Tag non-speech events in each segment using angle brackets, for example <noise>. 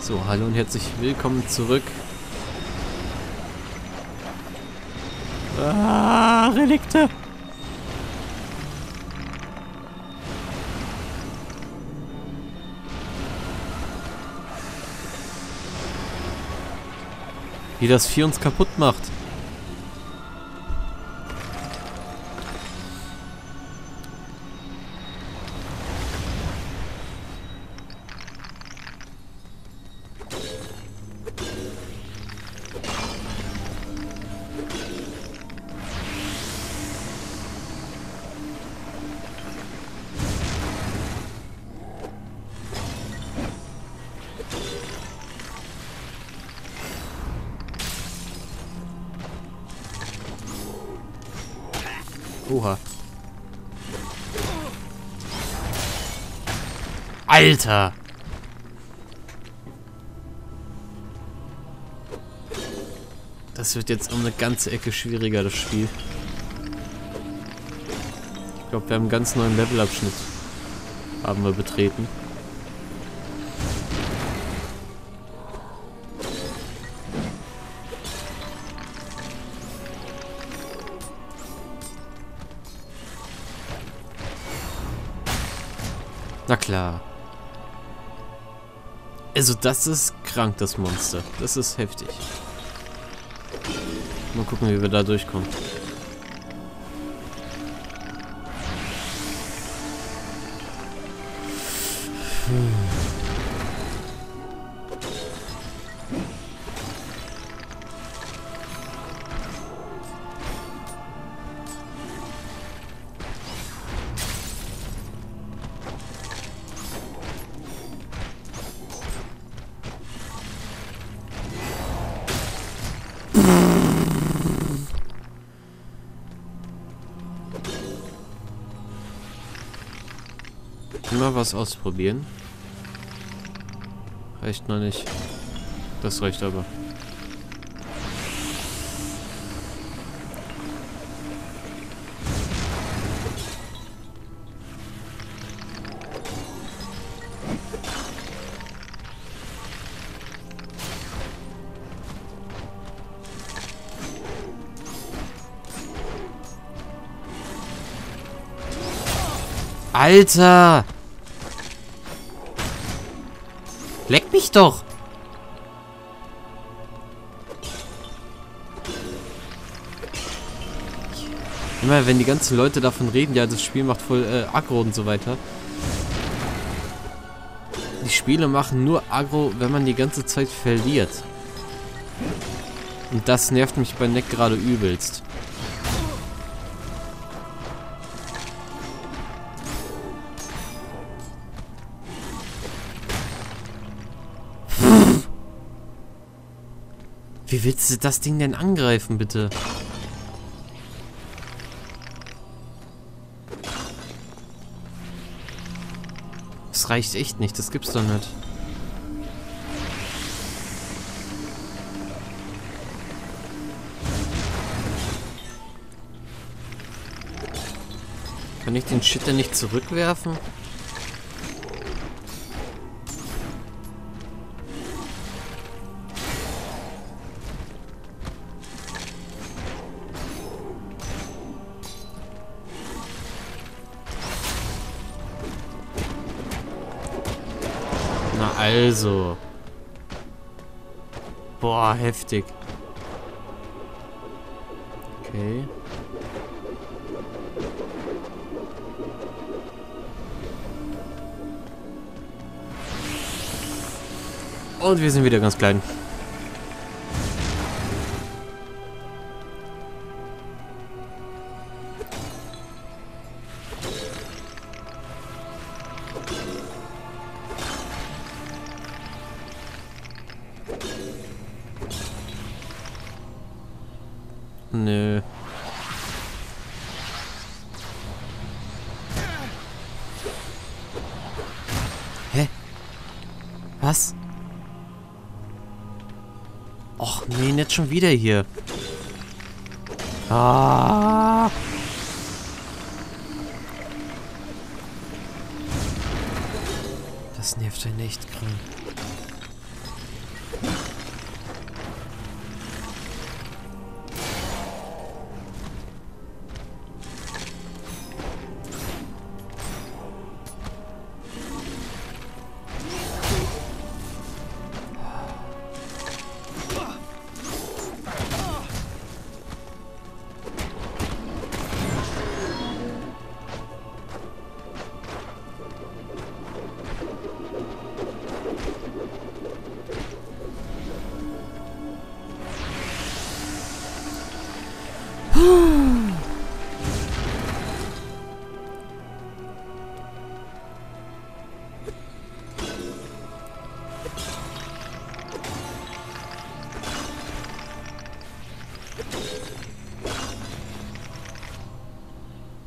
So, hallo und herzlich willkommen zurück. Ah, Relikte! Wie das Vieh uns kaputt macht. Alter! Das wird jetzt um eine ganze Ecke schwieriger, das Spiel. Ich glaube, wir haben einen ganz neuen Levelabschnitt. Haben wir betreten. Na klar. Also das ist krank, das Monster. Das ist heftig. Mal gucken, wie wir da durchkommen. Was ausprobieren. Reicht noch nicht. Das reicht aber. Alter! Mich doch! Immer wenn die ganzen Leute davon reden, ja, das Spiel macht voll äh, Aggro und so weiter. Die Spiele machen nur Aggro, wenn man die ganze Zeit verliert. Und das nervt mich bei Neck gerade übelst. Wie willst du das Ding denn angreifen, bitte? Das reicht echt nicht, das gibt's doch nicht. Kann ich den Shit denn nicht zurückwerfen? Na also. Boah, heftig. Okay. Und wir sind wieder ganz klein. Nö. Hä? Was? Och, nee, nicht schon wieder hier. Ah. Das nervt einen echt krank.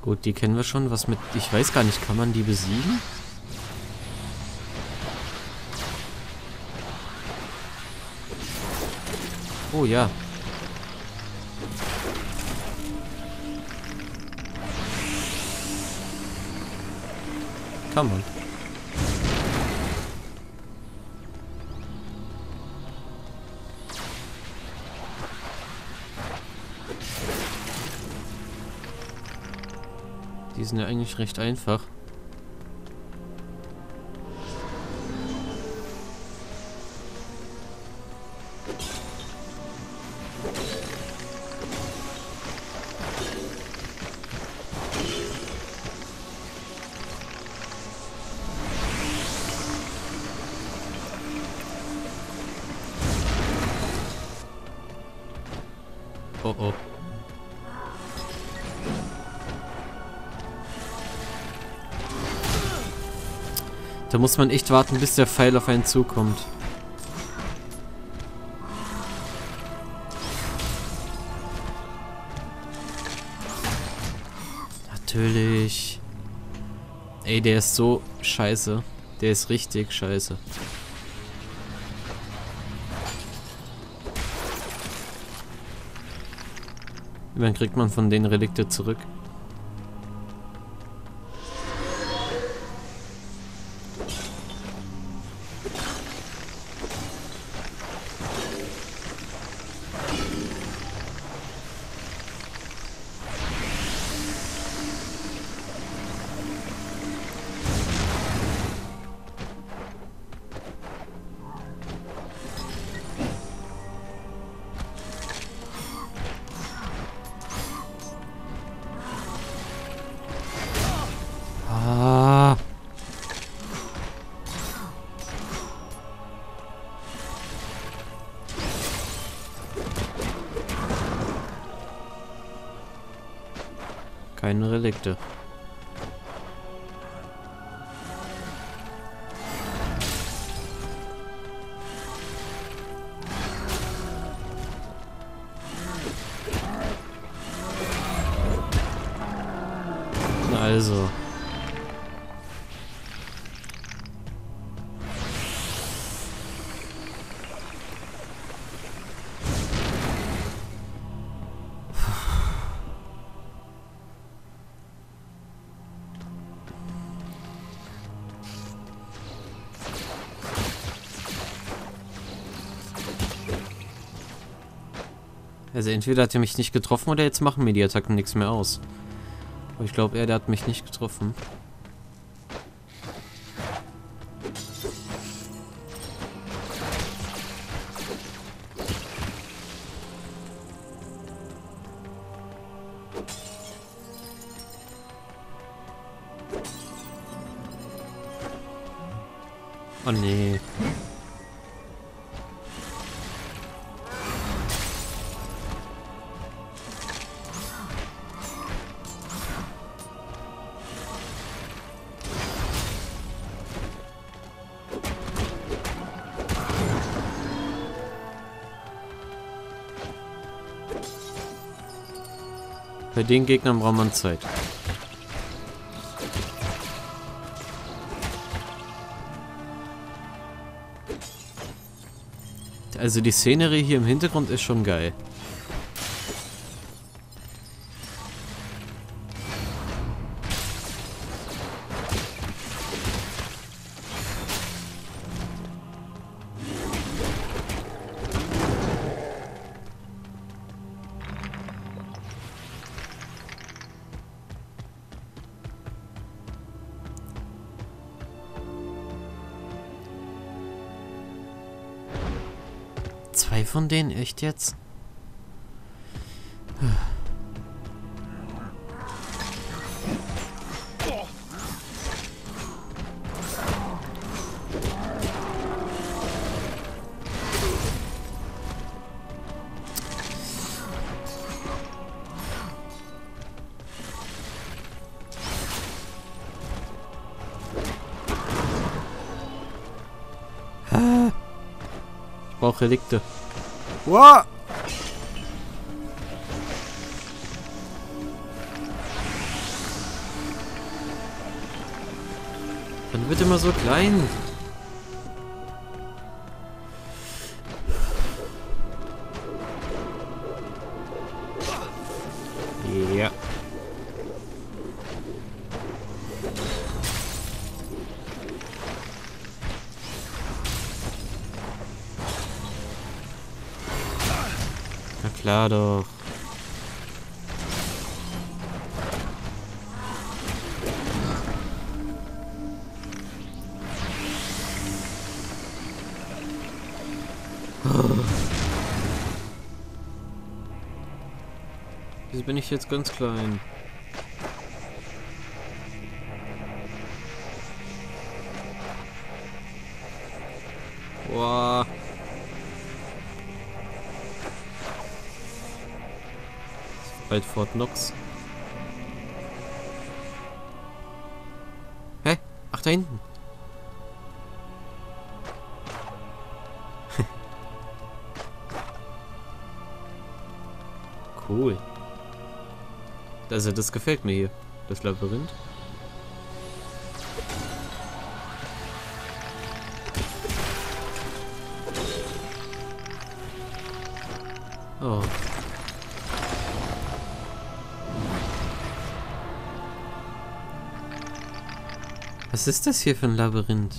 Gut, die kennen wir schon. Was mit... Ich weiß gar nicht, kann man die besiegen? Oh ja. Kann man. Die sind ja eigentlich recht einfach. Oh oh. Da muss man echt warten, bis der Pfeil auf einen zukommt. Natürlich. Ey, der ist so scheiße. Der ist richtig scheiße. Wann kriegt man von den Relikte zurück? Keine Relikte. Also entweder hat er mich nicht getroffen oder jetzt machen mir die Attacken nichts mehr aus. Aber ich glaube, er, der hat mich nicht getroffen. Oh nee. Bei den Gegnern braucht man Zeit. Also die Szenerie hier im Hintergrund ist schon geil. Zwei von denen? Echt jetzt? Brauche Relikte. Wow. Dann wird immer so klein. Klar doch. Wieso bin ich jetzt ganz klein? Bald Fort Knox. Hä? Ach, da hinten. <laughs> cool. Also das gefällt mir hier, das Labyrinth. Oh. Was ist das hier für ein Labyrinth?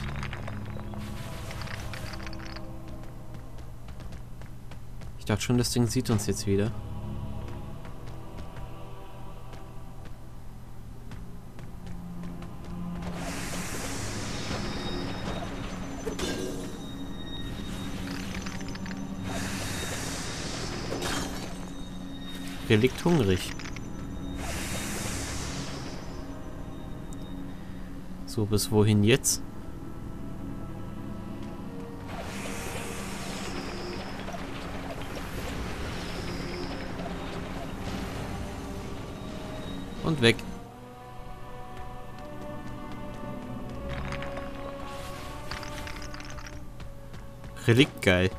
Ich dachte schon, das Ding sieht uns jetzt wieder. Relikt hungrig. So, bis wohin jetzt? Und weg. Relikt geil.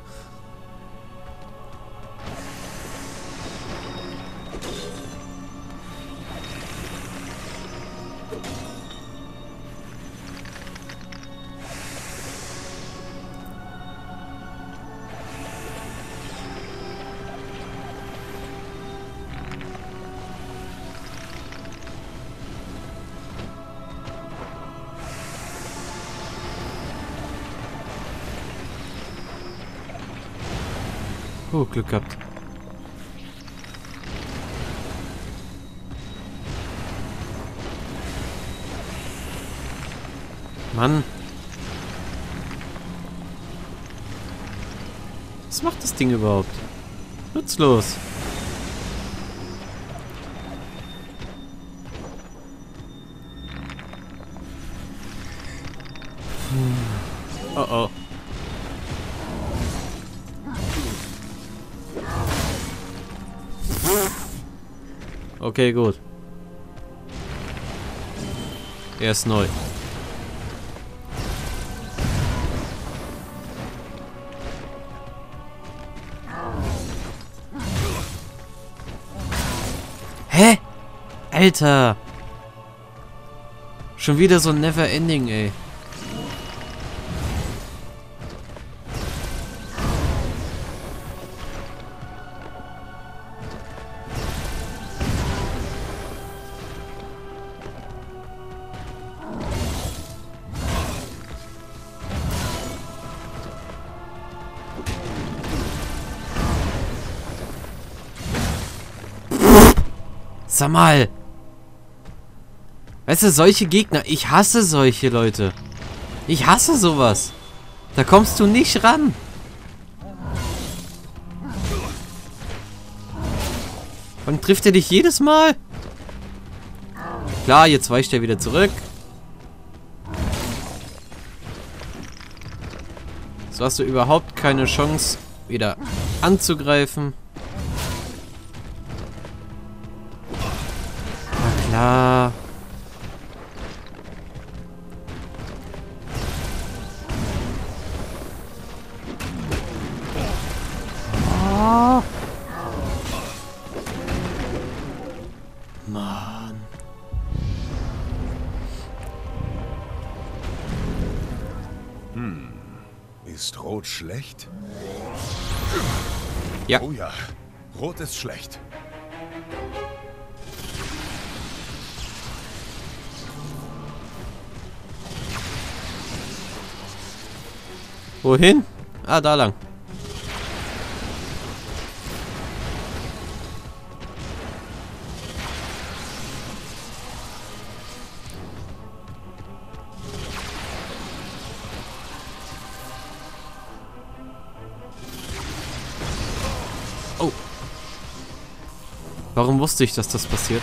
Oh, Glück gehabt. Mann. Was macht das Ding überhaupt? Nutzlos. Oh oh. Okay, gut. Er ist neu. Hä? Alter! Schon wieder so ein Never Ending, ey. Sag mal. Weißt du, solche Gegner. Ich hasse solche Leute. Ich hasse sowas. Da kommst du nicht ran. Wann trifft er dich jedes Mal? Klar, jetzt weicht er wieder zurück. So hast du überhaupt keine Chance, wieder anzugreifen. Rot schlecht? Ja. Oh ja, Rot ist schlecht. Wohin? Ah, da lang. Warum wusste ich, dass das passiert?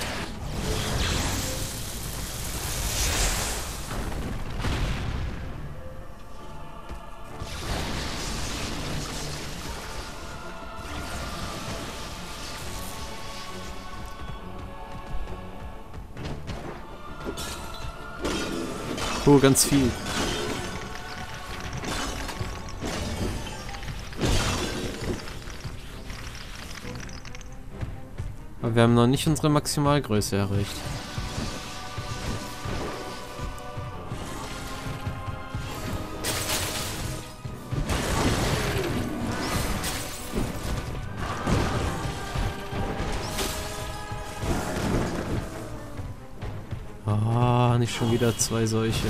Oh, ganz viel. Wir haben noch nicht unsere Maximalgröße erreicht. Ah, nicht schon wieder zwei solche.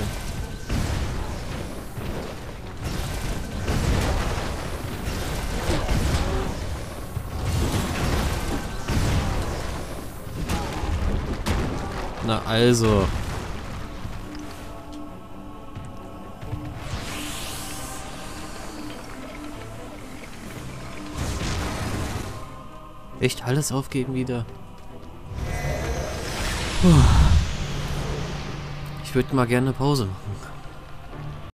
Na also. Echt alles aufgeben wieder? Puh. Ich würde mal gerne Pause machen.